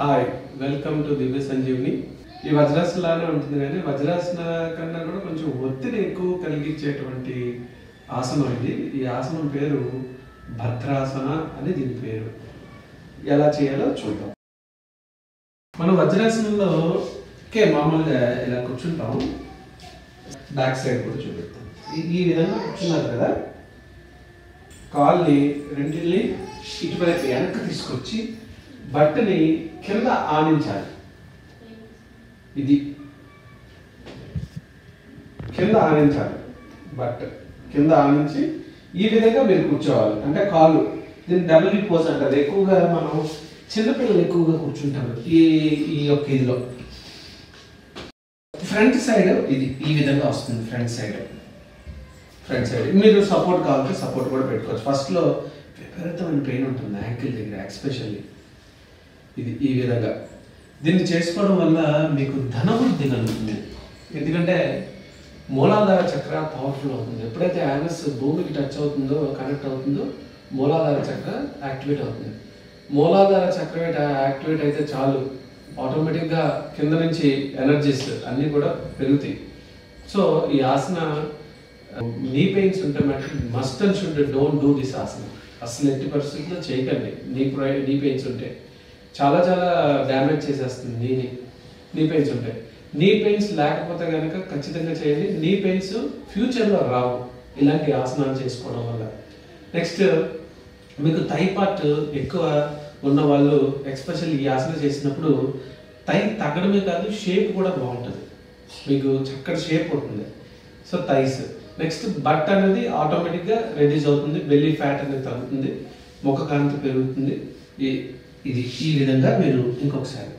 Hi welcome to Divya Sanjeevini ఈ వజ్రాసనలానే ఉంటుంది కానీ వజ్రాసన కన్నా కూడా కొంచెం ఒత్తిడి ఎక్కువ కలిగించేటువంటి ఆసనం ఇది. ఈ ఆసనం పేరు భద్రాసన అని దీని పేరు. ఎలా చేయాలో చూద్దాం. మనం వజ్రాసనంలో కే మామూలుగా ఇలా కూర్చుంటాం. బ్యాక్ సైడ్ కూడా చూపిస్తాం. ఈ- ఈ విధంగా కూర్చున్నారు కదా. కాల్ని రెండింటిని ఇటువైపు వెనక్కి తీసుకొచ్చి బట్టని కింద ఆనించాలి ఇది కింద ఆనించాలి బట్ట కింద ఆనించి ఈ విధంగా మీరు కూర్చోవాలి. అంటే కాళ్ళు దీన్ని డబుల్ పోజ్ అంటారు. ఎక్కువగా మనం చిన్నపిల్లలు ఎక్కువగా కూర్చుంటారు ఈ ఈ యొక్క ఇదిలో. ఫ్రంట్ సైడ్ ఇది ఈ విధంగా వస్తుంది ఫ్రంట్ సైడ్ ఫ్రంట్ సైడ్ మీరు సపోర్ట్ కావాలంటే సపోర్ట్ కూడా పెట్టుకోవచ్చు. ఫస్ట్లో విపరీతమైన పెయిన్ ఉంటుంది యాంకిల్ దగ్గర ఎక్స్పెషల్లీ ఇది ఈ విధంగా. దీన్ని చేసుకోవడం వల్ల మీకు ధనవృద్ధి కలుగుతుంది. ఎందుకంటే మూలాధార చక్ర పవర్ఫుల్ అవుతుంది. ఎప్పుడైతే యానస్ భూమికి టచ్ అవుతుందో కనెక్ట్ అవుతుందో మూలాధార చక్ర యాక్టివేట్ అవుతుంది. మూలాధార చక్ర యాక్టివేట్ అయితే చాలు. ఆటోమేటిక్గా కింద నుంచి ఎనర్జీస్ అన్నీ కూడా పెరుగుతాయి. సో ఈ ఆసన నీ పెయిన్స్ ఉంటే మటుకు must and should don't do this asana. అసలు ఎట్టి పరిస్థితుల్లో చేయకండి. నీ నీ పెయిన్స్ ఉంటే. చాలా చాలా డ్యామేజ్ చేసేస్తుంది నీని నీ పెయిన్స్ ఉంటాయి నీ పెయిన్స్ లేకపోతే కనుక ఖచ్చితంగా చేయండి. నీ పెయిన్స్ ఫ్యూచర్లో రావు. ఇలాంటి ఆసనాలు చేసుకోవడం వల్ల. నెక్స్ట్ మీకు థై పార్ట్ ఎక్కువ ఉన్న వాళ్ళు ఎక్స్పెషల్ ఈ ఆసనం చేసినప్పుడు థై తగ్గడమే కాదు షేప్ కూడా బాగుంటుంది. మీకు చక్కటి షేప్ ఉంటుంది. సో థైస్ నెక్స్ట్ బట్ అనేది ఆటోమేటిక్గా రెడ్యూస్ అవుతుంది. బెల్లీ ఫ్యాట్ అనేది తగ్గుతుంది. ముఖ కాంతి పెరుగుతుంది. ఈ ఇది ఈ విధంగా మీరు ఇంకొకసారి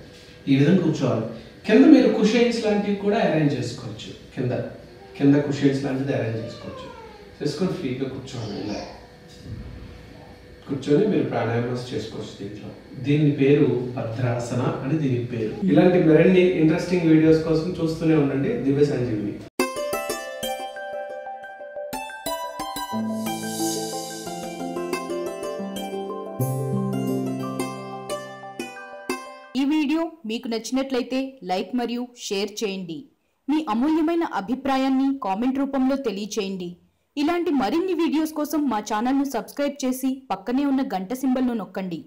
ఈ విధంగా కూర్చోవాలి. కింద మీరు కుషన్స్ లాంటివి కూడా అరేంజ్ చేసుకోవచ్చు. కింద. కింద కుషన్స్ లాంటిది అరేంజ్ చేసుకోవచ్చు. చేసుకొని ఫ్రీగా కూర్చోవాలి ఇలా కూర్చొని మీరు ప్రాణాయామాస్ చేసుకోవచ్చు దీంట్లో. దీని పేరు భద్రాసన అని దీని పేరు. ఇలాంటి మరిన్ని ఇంట్రెస్టింగ్ వీడియోస్ కోసం చూస్తూనే ఉండండి. దివ్య సంజీవిని. ఈ వీడియో మీకు నచ్చినట్లయితే లైక్ మరియు షేర్ చేయండి. మీ అమూల్యమైన అభిప్రాయాన్ని కామెంట్ రూపంలో తెలియచేయండి. ఇలాంటి మరిన్ని వీడియోస్ కోసం మా ఛానల్ను సబ్స్క్రైబ్ చేసి పక్కనే ఉన్న గంట సింబల్ను నొక్కండి.